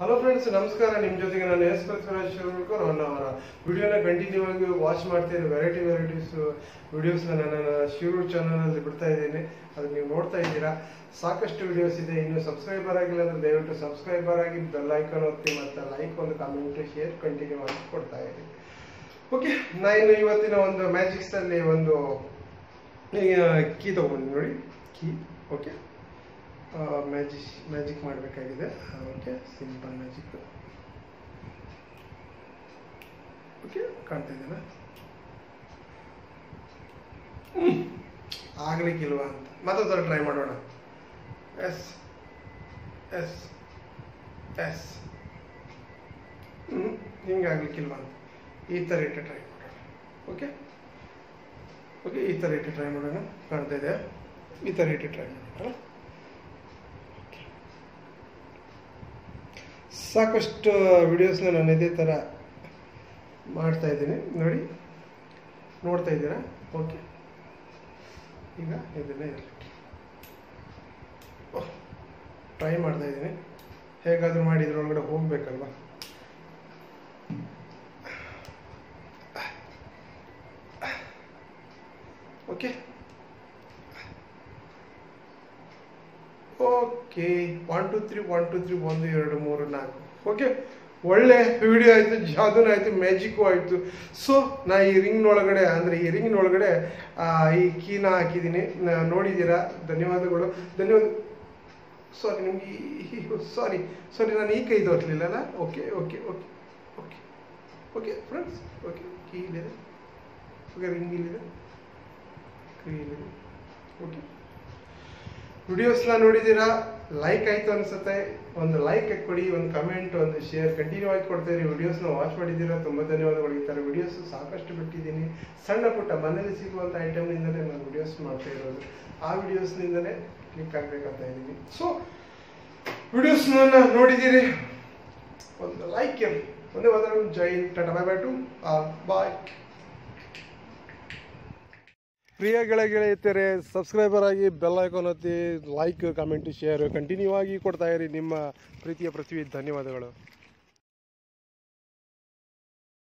Hello friends ನಮಸ್ಕಾರ. ನಿಮ್ಮ ಜೊತೆಗೆ ನಾನು ಎಸ್ ಪೃಥ್ವಿರಾಜ್ ಶಿವಕರ್ ಒನ್ ಅವರ ವಿಡಿಯೋನ ಕಂಟಿನ್ಯೂ ಆಗಿ ವಾಚ್ ಮಾಡ್ತಾ ಇದ್ದೀನಿ ವೆರೈಟಿ ವೆರೈಟೀಸ್ ವಿಡಿಯೋಸ್ನ ನನ್ನ ಶಿವರು ಚಾನಲಲ್ಲಿ ಬಿಡ್ತಾ ಇದ್ದೀನಿ. ಅದು ನೀವು ನೋಡ್ತಾ ಇದ್ದೀರಾ. ಸಾಕಷ್ಟು ವಿಡಿಯೋಸ್ ಇದೆ. ಇನ್ನು ಸಬ್ಸ್ಕ್ರೈಬರ್ ಆಗಿಲ್ಲ ಅಂದ್ರೆ ದಯವಿಟ್ಟು ಸಬ್ಸ್ಕ್ರೈಬರ್ ಆಗಿ ಬೆಲ್ ಐಕಾನ್ ಒತ್ತಿ ಮತ್ತೆ ಲೈಕ್ ಒಂದು ಕಾಮೆಂಟ್ ಶೇರ್ ಕಂಟಿನ್ಯೂ ಆಗಿ ಕೊಡ್ತಾ ಇದ್ದೀನಿ ಓಕೆ ನಾನು ಇವತ್ತಿನ ಒಂದು ಮ್ಯಾಜಿಕ್ಸ್ ಅಲ್ಲಿ ಒಂದು ಕೀ ತೊಗೊಂಡು ನೋಡಿ. ಕೀ ಓಕೆ ಮ್ಯಾಜಿಕ್ ಮ್ಯಾಜಿಕ್ ಮಾಡಬೇಕಾಗಿದೆ. ಓಕೆ ಸಿಂಪಲ್ ಮ್ಯಾಜಿಕ್ ಓಕೆ ಕಾಣ್ತಾ ಇದ್ದೇನೆ? ಆಗ್ಲಿಕ್ಕಿಲ್ವಾ ಅಂತ. ಮತ್ತೊಂದು ಟ್ರೈ ಮಾಡೋಣ. Yes yes yes. ಹಿಂಗೆ ಆಗ್ಲಿಕ್ಕಿಲ್ವಾ ಅಂತ. ಈ ಥರ ಇಟ್ಟು ಟ್ರೈ ಮಾಡೋಣ. ಓಕೆ ಓಕೆ ಈ ಥರ ಇಟ್ಟು ಟ್ರೈ ಮಾಡೋಣ. ಕಾಣ್ತಾ ಇದೆ. ಈ ಥರ ಇಟ್ಟು ಟ್ರೈ ಮಾಡೋಣ. ಸಾಕಷ್ಟು ವಿಡಿಯೋಸ್ನ ನಾನು ಇದೇ ಥರ ಮಾಡ್ತಾ ಇದ್ದೀನಿ. ನೋಡಿ, ನೋಡ್ತಾ ಇದ್ದೀರಾ? ಓಕೆ ಈಗ ಇದನ್ನೇ ಟ್ರೈ ಮಾಡ್ತಾ ಇದ್ದೀನಿ. ಹೇಗಾದರೂ ಮಾಡಿ ಇದ್ರೊಳಗಡೆ ಹೋಗಬೇಕಲ್ವಾ? Okay okay one two three one two three ಒಂದು, ಎರಡು, ಮೂರು, ನಾಲ್ಕು. ಓಕೆ, ಒಳ್ಳೆ ವಿಡಿಯೋ ಆಯಿತು, ಜಾದೂನು ಆಯಿತು ಮ್ಯಾಜಿಕ್ಕು ಆಯಿತು. ಸೊ ನಾ ಈ ರಿಂಗ್ನೊಳಗಡೆ, ಅಂದರೆ ಈ ರಿಂಗ್ನೊಳಗಡೆ ಈ ಕೀನ ಹಾಕಿದ್ದೀನಿ ನೋಡಿದ್ದೀರಾ? ಧನ್ಯವಾದಗಳು. ಧನ್ಯವಾದ ಸಾರಿ ನಿಮ್ಗೆ ಸಾರಿ ಸಾರಿ ನಾನು ಈ ಕೈ ತೋರಿಸಲಿಲ್ಲಲ್ಲ? Okay okay okay okay. Okay friends okay key ಇಲ್ಲಿದೆ ಓಕೆ ರಿಂಗ್ ಇಲ್ಲಿದೆ ಕೈ ಇಲ್ಲಿದೆ ಓಕೆ. ವಿಡಿಯೋಸ್ನ ನೋಡಿದ್ದೀರಾ ಲೈಕ್ ಆಯ್ತು ಅನ್ಸುತ್ತೆ. ಒಂದು ಲೈಕ್ ಕೊಡಿ, ಒಂದು ಕಮೆಂಟ್ ಒಂದು ಶೇರ್ ಕಂಟಿನ್ಯೂ ಆಗಿ ಕೊಡ್ತಾ ಇರಿ. ವಿಡಿಯೋಸ್ನ ವಾಚ್ ಮಾಡಿದ್ದೀರಾ ತುಂಬ ಧನ್ಯವಾದಗಳು ಈ ಥರ ವಿಡಿಯೋಸ್ ಸಾಕಷ್ಟು ಬಿಟ್ಟಿದ್ದೀನಿ. ಸಣ್ಣ ಪುಟ್ಟ ಮನೇಲಿ ಸಿಗುವಂಥ ಐಟಮ್ನಿಂದಲೇ ನಾನು ವಿಡಿಯೋಸ್ ಮಾಡ್ತಾ ಇರೋದು. ಆ ವಿಡಿಯೋಸ್ನಿಂದಲೇ ಕ್ಲಿಕ್ ಆಗಬೇಕಂತ ಇದ್ದೀನಿ. ಸೊ ವಿಡಿಯೋಸ್ನ ನೋಡಿದ್ದೀರಿ ಒಂದು ಲೈಕ್ ಇರಲಿ ಒಂದೇ ಒಂದು ಜೈ. Tata bye bye to bye ಪ್ರಿಯ ಗೆಳೆ ಗೆಳೆಯತರೆ ಸಬ್ಸ್ಕ್ರೈಬರ್ ಆಗಿ ಬೆಲ್ ಐಕಾನ್ ಒತ್ತಿ ಲೈಕ್ ಕಮೆಂಟ್ ಶೇರ್ ಕಂಟಿನ್ಯೂ ಆಗಿ ಕೊಡ್ತಾ ಇರಿ ನಿಮ್ಮ ಪ್ರೀತಿಯ ಪೃಥ್ವಿ ಧನ್ಯವಾದಗಳು.